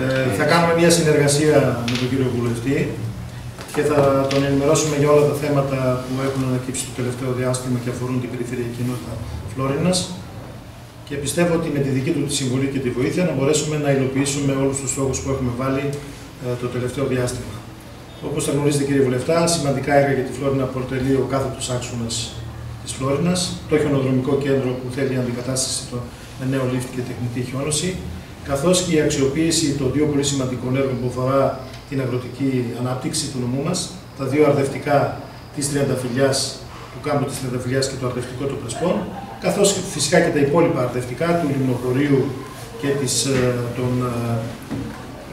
Ε, θα κάνουμε μια συνεργασία με τον κύριο Βουλευτή και θα τον ενημερώσουμε για όλα τα θέματα που έχουν ανακύψει το τελευταίο διάστημα και αφορούν την περιφερειακή κοινότητα Φλόρινας. Και πιστεύω ότι με τη δική του τη συμβολή και τη βοήθεια να μπορέσουμε να υλοποιήσουμε όλους τους στόχους που έχουμε βάλει ε, το τελευταίο διάστημα. Όπως θα γνωρίζετε κύριε Βουλευτά, σημαντικά έργα για τη Φλόρινα αποτελεί ο κάθετος άξονας της Φλόρινας, το χιονοδρομικό κέντρο που θέλει αντικατάσταση το, με νέο λίφτη και τεχνητή χιόνωση, καθώς και η αξιοποίηση των δύο πολύ σημαντικών έργων που αφορά την αγροτική ανάπτυξη του νομού μας, τα δύο αρδευτικά της Τριανταφυλιάς, του κάμπου της Τριανταφυλιάς και το αρδευτικό των Πρεσπών, καθώς φυσικά και τα υπόλοιπα αρδευτικά του Λιμνοχωρίου και της, ε, των, ε,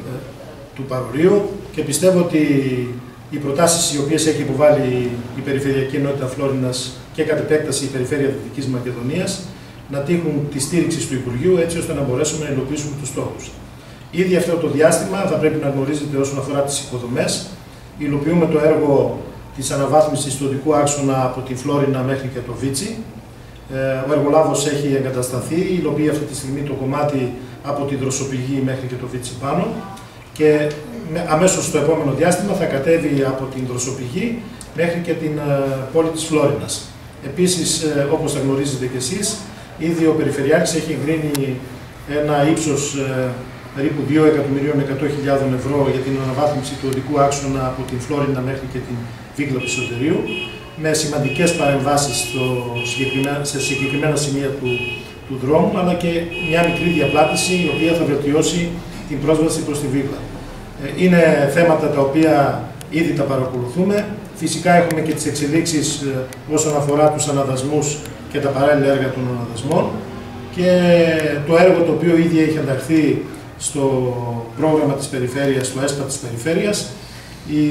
ε, του Παρορίου και πιστεύω ότι οι προτάσεις οι οποίες έχει υποβάλει η Περιφερειακή Ενότητα Φλόρινας και κατ' επέκταση η Περιφέρεια Δυτικής Μακεδονίας να τύχουν τη στήριξη του Υπουργείου έτσι ώστε να μπορέσουμε να υλοποιήσουμε τους στόχους. Ήδη αυτό το διάστημα θα πρέπει να γνωρίζετε όσον αφορά τις υποδομές. Υλοποιούμε το έργο της αναβάθμισης του οδικού άξονα από τη Φλόρινα μέχρι και το Βίτσι. Ε, ο εργολάβος έχει εγκατασταθεί, υλοποιεί αυτή τη στιγμή το κομμάτι από τη δροσοπηγή μέχρι και το Βίτσι πάνω και αμέσως στο επόμενο διάστημα θα κατέβει από την δροσοπηγή μέχρι και την ε, πόλη της Φλόρινας. Επίσης, ε, όπως θα γνωρίζετε κι εσείς, ήδη ο Περιφερειάρχης έχει εγκρίνει ένα ύψος περίπου 2.100.000 ευρώ για την αναβάθμιση του οδικού άξονα από την Φλόρινα μέχρι και την Βίγκλα Πισωτερίου, με σημαντικές παρεμβάσεις σε συγκεκριμένα σημεία του, του δρόμου, αλλά και μια μικρή διαπλάτηση η οποία θα βελτιώσει την πρόσβαση προς τη Βίγκλα. Ε, είναι θέματα τα οποία ήδη τα παρακολουθούμε. Φυσικά έχουμε και τις εξελίξεις ε, όσον αφορά τους αναδασμούς και τα παράλληλα έργα των αναδασμών και το έργο το οποίο ήδη έχει ανταχθεί στο πρόγραμμα της περιφέρειας, στο ΕΣΠΑ της περιφέρειας, η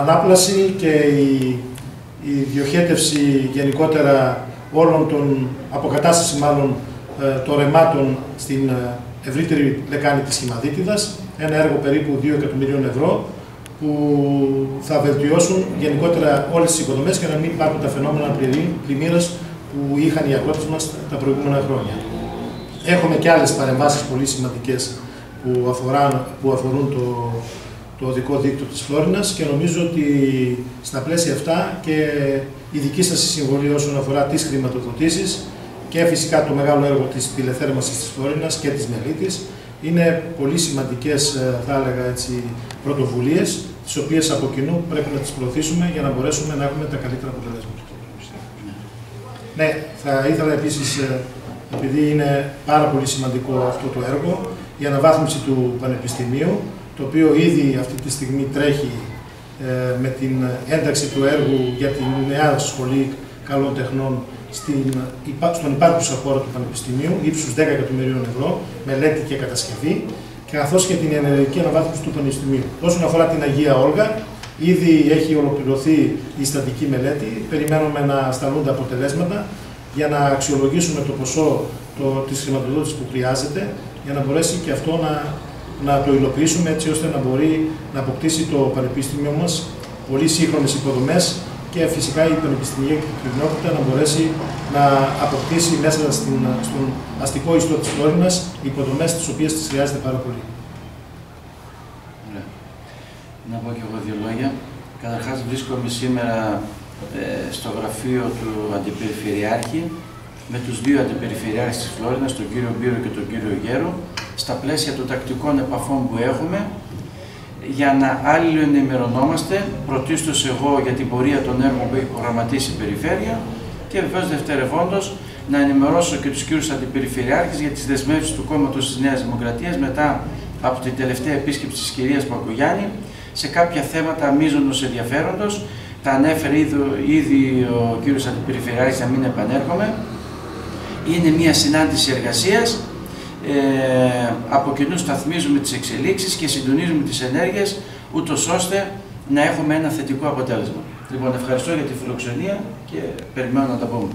ανάπλαση και η, η διοχέτευση γενικότερα όλων των, αποκατάσταση μάλλον ε, των ρεμάτων στην ε, ευρύτερη λεκάνη της Χιμαδίτιδας, ένα έργο περίπου 2 εκατομμυρίων ευρώ, που θα βελτιώσουν γενικότερα όλες τις υποδομές για να μην υπάρχουν τα φαινόμενα πλημμύρας που είχαν οι αγρότες μας τα προηγούμενα χρόνια. Έχουμε και άλλες παρεμβάσεις πολύ σημαντικές που, που αφορούν το, το οδικό δίκτυο της Φλόρινας και νομίζω ότι στα πλαίσια αυτά και η δική σας συμβολή όσον αφορά τις χρηματοδοτήσεις και φυσικά το μεγάλο έργο της τηλεθέρμανσης της Φλόρινας και της Μελίτης είναι πολύ σημαντικές, ε, θα έλεγα έτσι, πρωτοβουλίες, τις οποίες από κοινού πρέπει να τις προωθήσουμε για να μπορέσουμε να έχουμε τα καλύτερα αποτελέσματα. Ναι, θα ήθελα επίσης ε, επειδή είναι πάρα πολύ σημαντικό αυτό το έργο, η αναβάθμιση του Πανεπιστημίου, το οποίο ήδη αυτή τη στιγμή τρέχει ε, με την ένταξη του έργου για την νέα σχολή καλών τεχνών στην, στον υπάρχουσα χώρο του Πανεπιστημίου, ύψους 10 εκατομμυρίων ευρώ, μελέτη και κατασκευή, καθώς και την ενεργειακή αναβάθμιση του Πανεπιστημίου. Όσον αφορά την Αγία Όλγα, ήδη έχει ολοκληρωθεί η στατική μελέτη, περιμένουμε να σταλούν αποτελέσματα για να αξιολογήσουμε το ποσό το, της χρηματοδότησης που χρειάζεται για να μπορέσει και αυτό να, να το υλοποιήσουμε έτσι ώστε να μπορεί να αποκτήσει το Πανεπιστήμιο μας πολύ σύγχρονες υποδομές και φυσικά η πανεπιστημιακή κοινότητα να μπορέσει να αποκτήσει μέσα στην, στον αστικό ιστό της Φλόρινας υποδομές τις οποίες τις χρειάζεται πάρα πολύ. Να πω και εγώ δύο λόγια. Καταρχάς βρίσκομαι σήμερα ε, στο γραφείο του Αντιπεριφερειάρχη με τους δύο αντιπεριφερειάρχες της Φλόρινας, τον κύριο Μπύρο και τον κύριο Γέρο, στα πλαίσια των τακτικών επαφών που έχουμε, για να άλλοι ενημερωνόμαστε, πρωτίστως εγώ για την πορεία των έργων που έχει προγραμματίσει η Περιφέρεια και βεβαίως δευτερευόντως να ενημερώσω και τους κύριους αντιπεριφερειάρχες για τις δεσμεύσεις του κόμματος της Νέας Δημοκρατίας μετά από την τελευταία επίσκεψη της κυρίας Παγκογιάννη σε κάποια θέματα μείζωνος ενδιαφέροντος τα ανέφερε ήδη, ήδη ο κύριος Αντιπεριφερειάρχης, να μην επανέρχομαι. Είναι μια συνάντηση εργασίας. Ε, από κοινού σταθμίζουμε τις εξελίξεις και συντονίζουμε τις ενέργειες, ούτως ώστε να έχουμε ένα θετικό αποτέλεσμα. Λοιπόν, ευχαριστώ για τη φιλοξενία και περιμένω να τα πούμε.